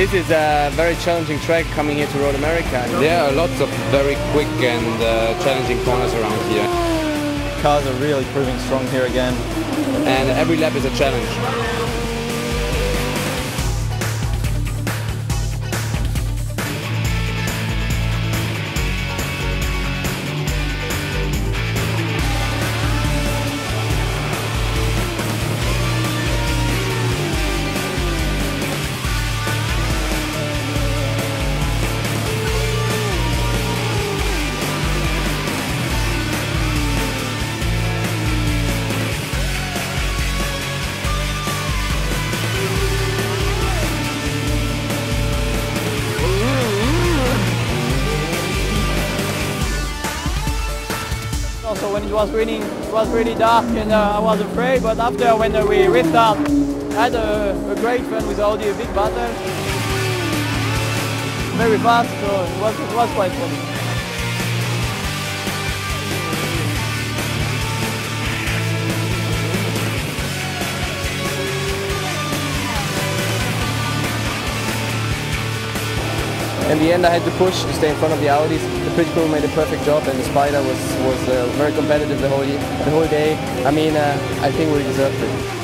This is a very challenging track coming here to Road America. There are lots of very quick and uh, challenging corners around here. Cars are really proving strong here again. And every lap is a challenge. Also when it was raining, it was really dark and uh, I was afraid, but after when uh, we restart, I had a, a great fun with Audi, a big battle. Very fast, so it was, it was quite fun. In the end, I had to push to stay in front of the Audis. The pit crew made a perfect job, and the Spider was was uh, very competitive the whole the whole day. I mean, uh, I think we deserved it.